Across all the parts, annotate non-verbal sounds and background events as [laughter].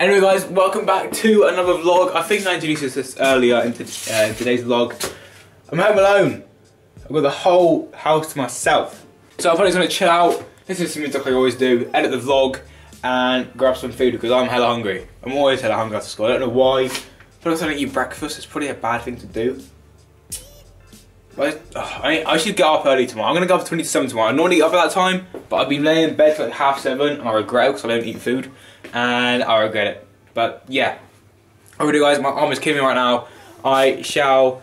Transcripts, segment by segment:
Anyway guys, welcome back to another vlog. I think I introduced this earlier in, uh, today's vlog. I'm home alone. I've got the whole house to myself. So I thought I was gonna chill out, listen to some music like I always do, edit the vlog, and grab some food because I'm hella hungry. I'm always hella hungry after school. I don't know why. But I don't eat breakfast. It's probably a bad thing to do. I, I should get up early tomorrow. I'm gonna go up 27 tomorrow. I normally get up at that time, but I've been laying in bed for like half seven and I regret it because I don't eat food. And I regret it. But yeah. Alright guys, my arm is killing me right now. I shall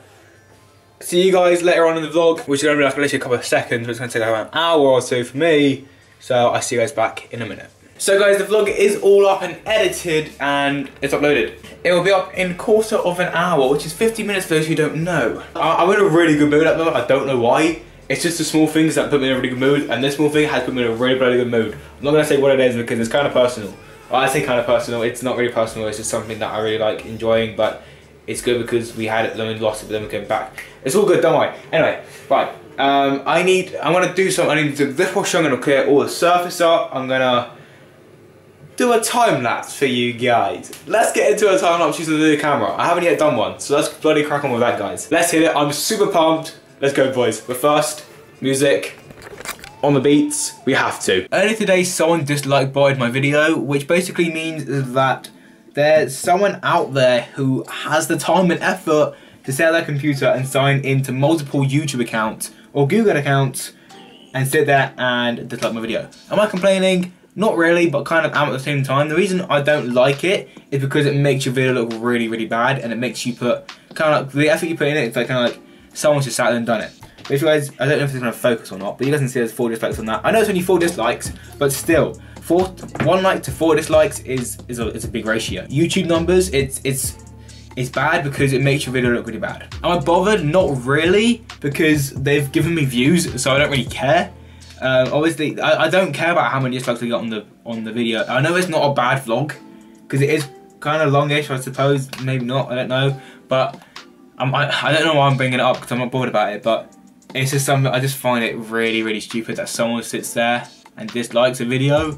see you guys later on in the vlog, which is gonna be like literally a couple of seconds, but it's gonna take about an hour or two for me. So I'll see you guys back in a minute. So guys, the vlog is all up and edited and it's uploaded. It will be up in quarter of an hour, which is 50 minutes for those who don't know. I I'm in a really good mood at the moment, I don't know why. It's just the small things that put me in a really good mood, and this small thing has put me in a really, really good mood. I'm not gonna say what it is because it's kind of personal. I say kind of personal, it's not really personal, it's just something that I really like enjoying, but it's good because we had it, then we lost it, but then we came back. It's all good, don't worry. Anyway, right. Um, I need, I'm gonna do something, I need to do this wash, I'm gonna clear all the surface up, I'm gonna do a time lapse for you guys. Let's get into a time lapse using the new camera. I haven't yet done one, so let's bloody crack on with that, guys. Let's hit it. I'm super pumped. Let's go, boys. But first, music on the beats. We have to. Earlier today, someone disliked my video, which basically means that there's someone out there who has the time and effort to set their computer and sign into multiple YouTube accounts or Google accounts and sit there and dislike my video. Am I complaining? Not really, but kind of am at the same time. The reason I don't like it is because it makes your video look really, really bad, and it makes you put kind of like the effort you put in it. It's like kind of like someone's just sat there and done it. But if you guys, I don't know if it's going to focus or not, but you guys can see there's four dislikes on that. I know it's only four dislikes, but still, four one like to four dislikes is is a, is a big ratio. YouTube numbers, it's it's it's bad because it makes your video look really bad. Am I bothered? Not really, because they've given me views, so I don't really care. Um, obviously, I, I, don't care about how many dislikes we got on the on the video. I know it's not a bad vlog because it is kind of longish, I suppose. Maybe not. I don't know, but I'm, I, I don't know why I'm bringing it up because I'm not bored about it. But it's just something I just find it really really stupid that someone sits there and dislikes a video.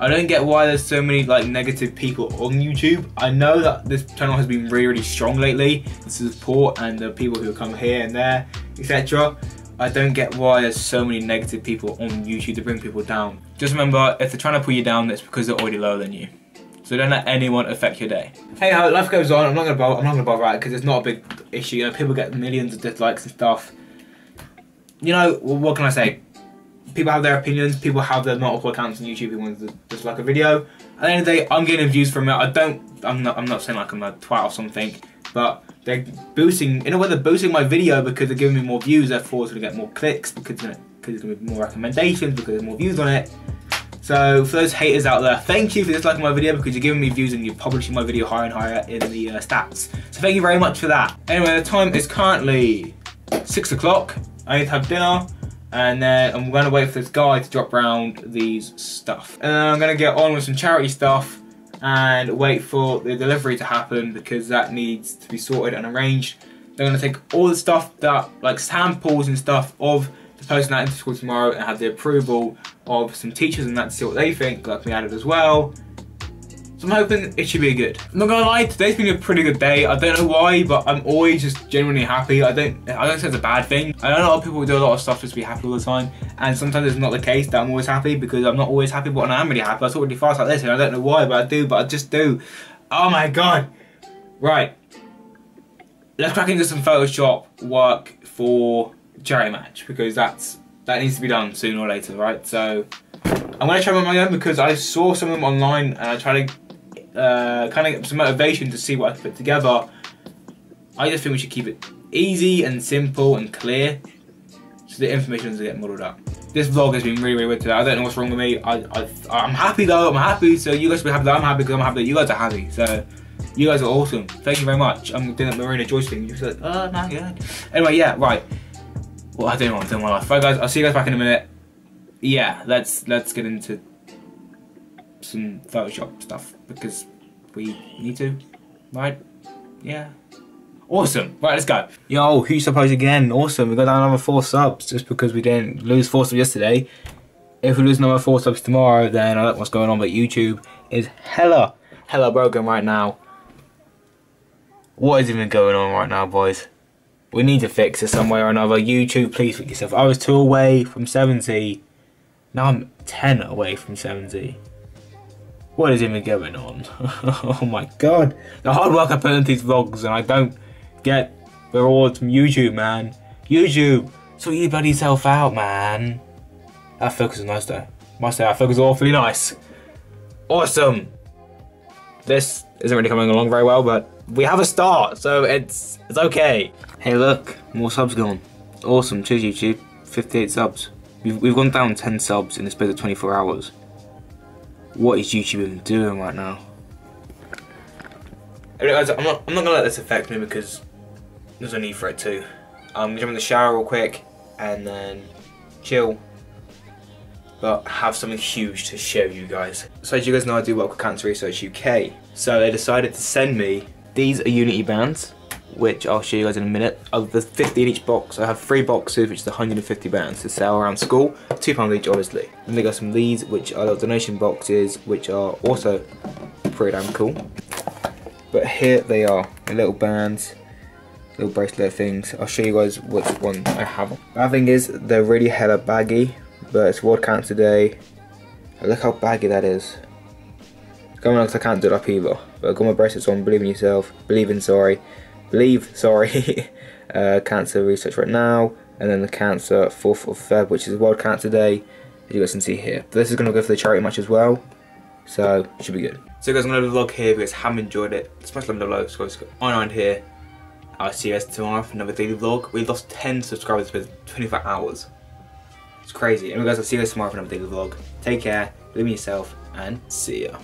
I don't get why there's so many like negative people on YouTube. I know that this channel has been really really strong lately. The support and the people who come here and there, etc. I don't get why there's so many negative people on YouTube to bring people down. Just remember, if they're trying to pull you down, it's because they're already lower than you. So don't let anyone affect your day. Hey, how life goes on. I'm not gonna bother. I'm not gonna bother out because it's not a big issue. You know, people get millions of dislikes and stuff. You know, what can I say? People have their opinions. People have their multiple accounts on YouTube who want to dislike a video. At the end of the day, I'm getting views from it. I don't. I'm not. I'm not saying like I'm a twat or something, but they're boosting, in a way they're boosting my video because they're giving me more views, therefore it's gonna get more clicks because, you know, there's gonna be more recommendations because there's more views on it. So for those haters out there, thank you for disliking my video because you're giving me views and you're publishing my video higher and higher in the uh, stats. So thank you very much for that. Anyway, the time is currently six o'clock. I need to have dinner and then I'm gonna wait for this guy to drop around these stuff. And then I'm gonna get on with some charity stuff and wait for the delivery to happen because that needs to be sorted and arranged. They're going to take all the stuff that, like samples and stuff of the person that into school tomorrow and have the approval of some teachers and that to see what they think, like me added as well. So I'm hoping it should be good. I'm not gonna lie, today's been a pretty good day. I don't know why, but I'm always just genuinely happy. I don't I don't say it's a bad thing. I know a lot of people do a lot of stuff just to be happy all the time. And sometimes it's not the case that I'm always happy because I'm not always happy, but I am really happy, I talk really fast like this and I don't know why, but I do, but I just do. Oh my god. Right. Let's crack into some Photoshop work for Jerry Match because that's that needs to be done sooner or later, right? So I'm gonna try them on my own because I saw some of them online and I try to uh, kind of some motivation to see what I can put together. I just think we should keep it easy and simple and clear so the information doesn't get muddled up. This vlog has been really, really weird today. I don't know what's wrong with me. I, I, I'm happy though. I'm happy. So you guys will be happy that I'm happy because I'm happy that you guys are happy. So you guys are awesome. Thank you very much. I'm doing that Marina Joyce thing. You're like, oh my god. Anyway, yeah, right. Well, I don't know what I'm doing my life. Right, guys. I'll see you guys back in a minute. Yeah, let's let's get into some Photoshop stuff because we need to, right? Yeah. Awesome. Right, let's go. Yo, who supposed again? Awesome. We got another four subs just because we didn't lose four subs yesterday. If we lose another four subs tomorrow, then I don't know what's going on, but YouTube is hella hella broken right now. What is even going on right now, boys? We need to fix it some way or another. YouTube, please fix yourself. I was two away from 70. Now I'm 10 away from 70. What is even going on? [laughs] oh my god. The hard work I put into these vlogs and I don't get rewards from YouTube, man. YouTube, sort your bloody self out, man. That focus is nice though. Must say, that focus is awfully nice. Awesome. This isn't really coming along very well, but we have a start, so it's it's okay. Hey, look, more subs gone. Awesome, cheers YouTube. 58 subs. We've, we've gone down 10 subs in the space of 24 hours. What is YouTube even doing right now? Guys, I'm not, I'm not gonna let this affect me because there's no need for it to. I'm um, gonna jump in the shower real quick and then chill. But have something huge to show you guys. So as you guys know, I do work with Cancer Research UK. So they decided to send me these are Unity bands, which I'll show you guys in a minute. Of the 50 in each box, I have three boxes, which is 150 bands to sell around school. Two pounds each, obviously. And they got some these, which are little donation boxes, which are also pretty damn cool. But here they are, the little bands, little bracelet things. I'll show you guys which one I have. The thing is, they're really hella baggy, but it's World Cancer Day. Look how baggy that is. Coming on I can't do it up either. But I've got my bracelets on, believe in yourself, believe in sorry, believe, [laughs] sorry, uh, cancer research right now, and then the cancer 4th of Feb, which is World Cancer Day, as you guys can see here. But this is going to go for the charity match as well, so should be good. So guys, I'm going to vlog here because I haven't enjoyed it. Smash them below, guys, on here. I'll see you guys tomorrow for another daily vlog. We lost 10 subscribers within 24 hours. It's crazy. Anyway guys, I'll see you guys tomorrow for another daily vlog. Take care, believe in yourself, and see ya.